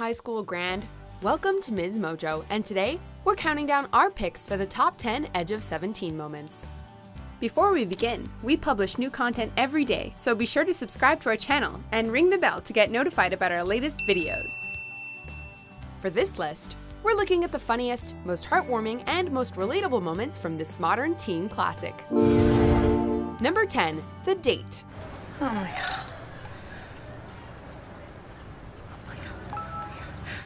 high school grand? Welcome to Ms. Mojo, and today we're counting down our picks for the top 10 Edge of 17 moments. Before we begin, we publish new content every day, so be sure to subscribe to our channel and ring the bell to get notified about our latest videos. For this list, we're looking at the funniest, most heartwarming, and most relatable moments from this modern teen classic. Number 10, The Date. Oh my god.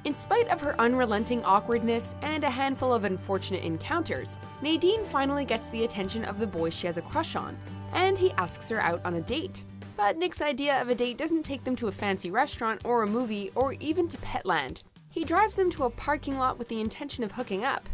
In spite of her unrelenting awkwardness and a handful of unfortunate encounters, Nadine finally gets the attention of the boy she has a crush on, and he asks her out on a date. But Nick's idea of a date doesn't take them to a fancy restaurant or a movie or even to Petland. He drives them to a parking lot with the intention of hooking up,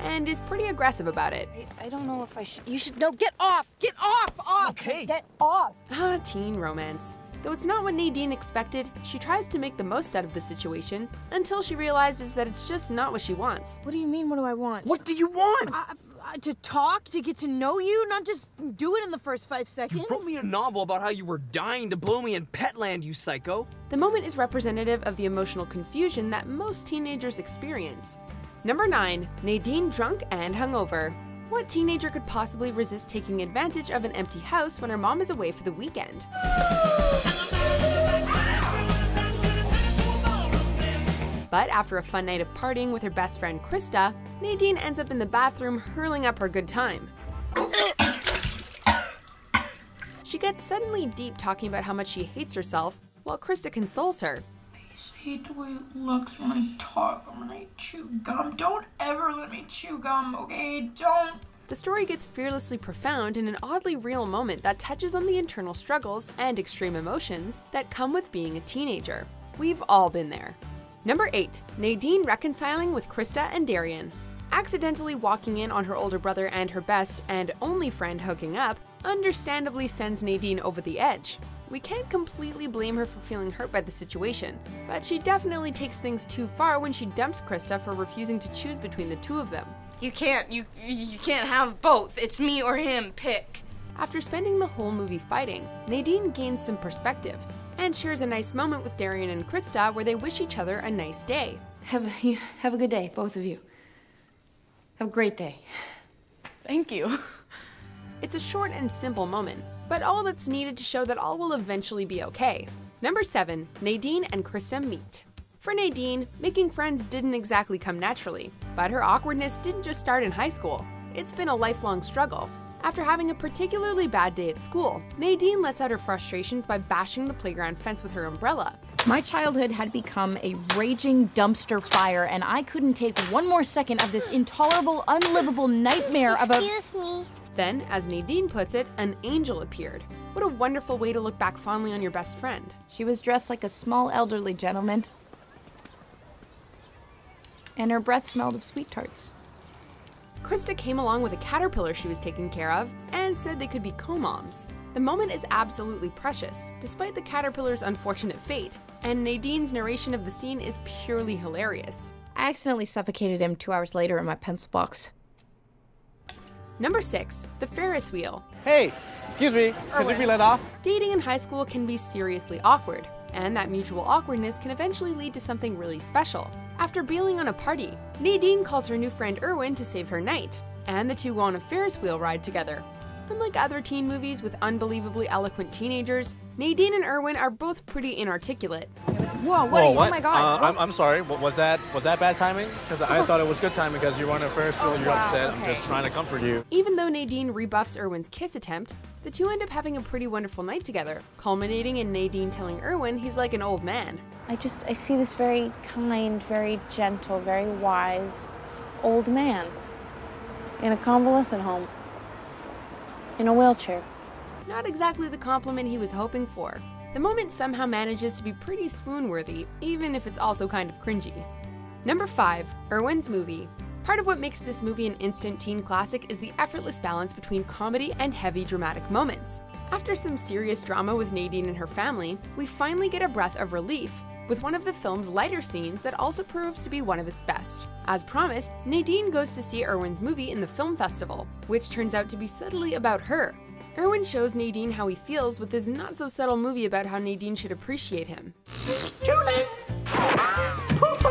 and is pretty aggressive about it. I, I don't know if I should. You should. No, get off! Get off! Off! Okay. Get off! Ah, teen romance. Though it's not what Nadine expected, she tries to make the most out of the situation until she realizes that it's just not what she wants. What do you mean, what do I want? What do you want? Uh, uh, to talk, to get to know you, not just do it in the first five seconds. you wrote me a novel about how you were dying to blow me in Petland, you psycho. The moment is representative of the emotional confusion that most teenagers experience. Number 9. Nadine drunk and hungover. What teenager could possibly resist taking advantage of an empty house when her mom is away for the weekend? But after a fun night of partying with her best friend Krista, Nadine ends up in the bathroom hurling up her good time. she gets suddenly deep talking about how much she hates herself, while Krista consoles her. Hate the way it looks when I talk or when I chew gum. Don't ever let me chew gum, okay? Don't. The story gets fearlessly profound in an oddly real moment that touches on the internal struggles and extreme emotions that come with being a teenager. We've all been there. Number 8. Nadine reconciling with Krista and Darian. Accidentally walking in on her older brother and her best and only friend hooking up understandably sends Nadine over the edge. We can't completely blame her for feeling hurt by the situation, but she definitely takes things too far when she dumps Krista for refusing to choose between the two of them. You can't. You you can't have both. It's me or him. Pick. After spending the whole movie fighting, Nadine gains some perspective and shares a nice moment with Darian and Krista where they wish each other a nice day. Have you, have a good day, both of you. Have a great day. Thank you. It's a short and simple moment, but all that's needed to show that all will eventually be okay. Number 7. Nadine and Krista meet. For Nadine, making friends didn't exactly come naturally, but her awkwardness didn't just start in high school. It's been a lifelong struggle. After having a particularly bad day at school, Nadine lets out her frustrations by bashing the playground fence with her umbrella. My childhood had become a raging dumpster fire, and I couldn't take one more second of this intolerable, unlivable nightmare of a. Excuse me. Then, as Nadine puts it, an angel appeared. What a wonderful way to look back fondly on your best friend. She was dressed like a small elderly gentleman, and her breath smelled of sweet tarts. Krista came along with a caterpillar she was taking care of and said they could be co-moms. The moment is absolutely precious, despite the caterpillar's unfortunate fate, and Nadine's narration of the scene is purely hilarious. I accidentally suffocated him two hours later in my pencil box. Number 6. The Ferris Wheel. Hey, excuse me, could you be let off? Dating in high school can be seriously awkward, and that mutual awkwardness can eventually lead to something really special. After bailing on a party, Nadine calls her new friend Erwin to save her night, and the two go on a Ferris wheel ride together. Unlike other teen movies with unbelievably eloquent teenagers, Nadine and Erwin are both pretty inarticulate. Whoa! What? Whoa, are you, what? Oh my god! Uh, I'm, I'm sorry. Was that was that bad timing? Because I thought it was good timing because you're on a Ferris wheel, you're wow, upset. I'm just trying to comfort you. Even though Nadine rebuffs Erwin's kiss attempt, the two end up having a pretty wonderful night together, culminating in Nadine telling Erwin he's like an old man. I just I see this very kind, very gentle, very wise old man in a convalescent home in a wheelchair. Not exactly the compliment he was hoping for. The moment somehow manages to be pretty swoon worthy, even if it's also kind of cringy. Number 5. Erwin's Movie. Part of what makes this movie an instant teen classic is the effortless balance between comedy and heavy dramatic moments. After some serious drama with Nadine and her family, we finally get a breath of relief with one of the film's lighter scenes that also proves to be one of its best. As promised, Nadine goes to see Erwin's movie in the film festival, which turns out to be subtly about her. Erwin shows Nadine how he feels with this not so subtle movie about how Nadine should appreciate him. Too late. Pooh!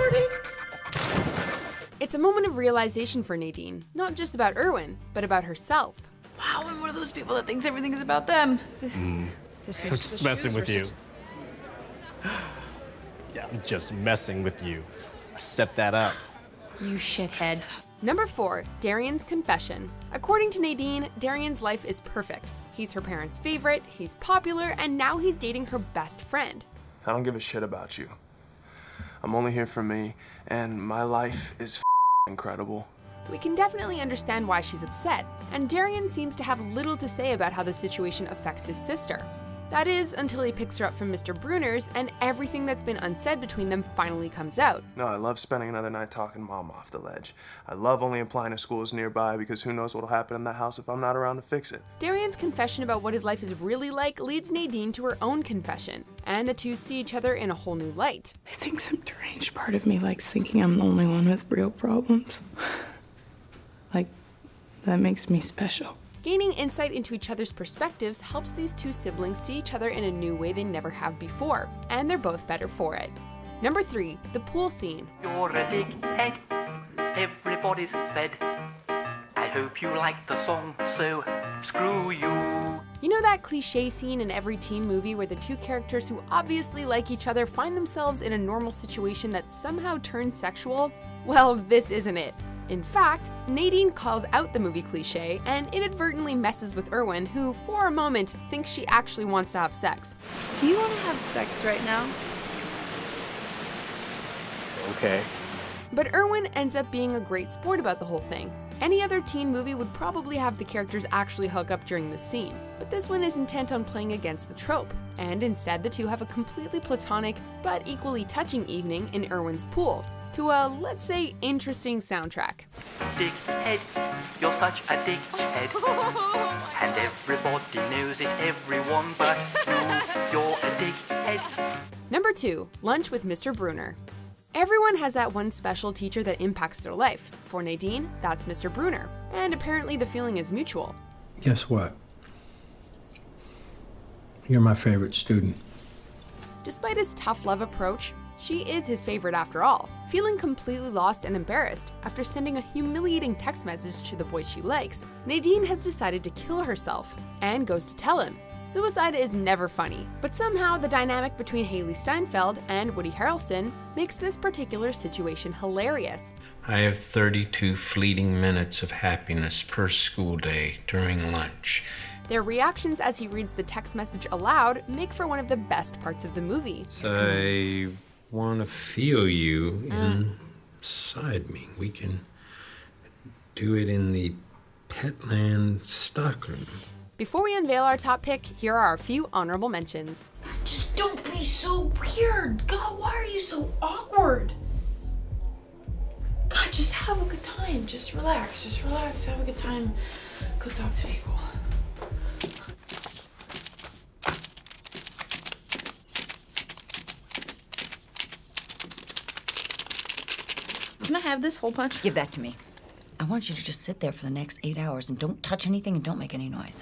It's a moment of realization for Nadine, not just about Erwin, but about herself. Wow, I'm one of those people that thinks everything is about them. This, hmm. this is I'm just messing with you. Yeah, I'm just messing with you. I set that up. you shithead. Number 4, Darian's confession. According to Nadine, Darian's life is perfect. He's her parents' favorite, he's popular, and now he's dating her best friend. I don't give a shit about you. I'm only here for me, and my life is incredible. We can definitely understand why she's upset, and Darian seems to have little to say about how the situation affects his sister. That is, until he picks her up from Mr. Bruner's and everything that's been unsaid between them finally comes out. No, I love spending another night talking mom off the ledge. I love only applying to schools nearby because who knows what'll happen in the house if I'm not around to fix it. Darian's confession about what his life is really like leads Nadine to her own confession, and the two see each other in a whole new light. I think some deranged part of me likes thinking I'm the only one with real problems. like, that makes me special. Gaining insight into each other's perspectives helps these two siblings see each other in a new way they never have before, and they're both better for it. Number 3, the pool scene. You're a dickhead, everybody's said. I hope you like the song, so screw you. You know that cliche scene in every teen movie where the two characters who obviously like each other find themselves in a normal situation that somehow turns sexual? Well, this isn't it. In fact, Nadine calls out the movie cliche and inadvertently messes with Erwin, who, for a moment, thinks she actually wants to have sex. Do you want to have sex right now? Okay. But Erwin ends up being a great sport about the whole thing. Any other teen movie would probably have the characters actually hook up during the scene, but this one is intent on playing against the trope, and instead the two have a completely platonic but equally touching evening in Erwin's pool, to a, let's say, interesting soundtrack. Dickhead, you're such a dickhead. and everybody knows it, everyone but you. You're a dickhead. Number 2, Lunch with Mr. Bruner. Everyone has that one special teacher that impacts their life. For Nadine, that's Mr. Bruner, and apparently the feeling is mutual. Guess what? You're my favorite student. Despite his tough love approach, she is his favorite after all. Feeling completely lost and embarrassed after sending a humiliating text message to the boy she likes, Nadine has decided to kill herself and goes to tell him. Suicide is never funny, but somehow the dynamic between Hailee Steinfeld and Woody Harrelson makes this particular situation hilarious. I have 32 fleeting minutes of happiness per school day during lunch. Their reactions as he reads the text message aloud make for one of the best parts of the movie. I want to feel you mm. inside me. We can do it in the Petland stockroom. Before we unveil our top pick, here are a few honorable mentions. Just don't be so weird. God, why are you so awkward? God, just have a good time. Just relax. Just relax. Have a good time. Go talk to people. Can I have this whole punch? Give that to me. I want you to just sit there for the next eight hours and don't touch anything and don't make any noise.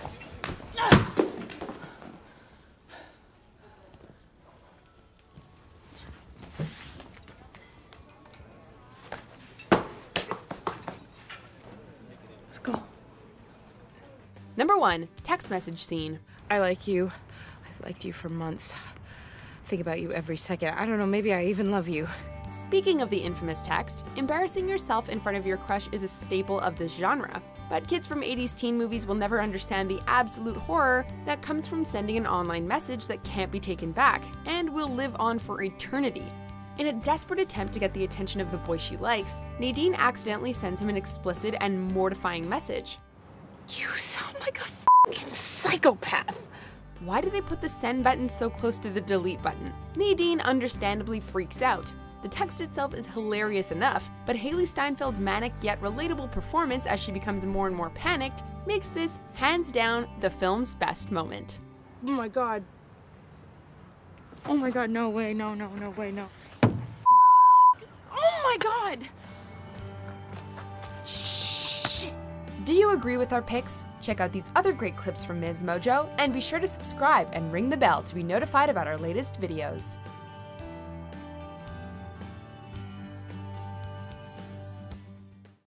Let's go. Number 1, text message scene. I like you. I've liked you for months. Think about you every second. I don't know, maybe I even love you. Speaking of the infamous text, embarrassing yourself in front of your crush is a staple of this genre. But kids from 80s teen movies will never understand the absolute horror that comes from sending an online message that can't be taken back and will live on for eternity. In a desperate attempt to get the attention of the boy she likes, Nadine accidentally sends him an explicit and mortifying message. You sound like a fucking psychopath. Why do they put the send button so close to the delete button? Nadine understandably freaks out. The text itself is hilarious enough, but Hailee Steinfeld's manic yet relatable performance as she becomes more and more panicked makes this, hands down, the film's best moment. Oh my god. Oh my god, no way, no, no, no way, no. Oh my god! Do you agree with our picks? Check out these other great clips from Ms. Mojo, and be sure to subscribe and ring the bell to be notified about our latest videos.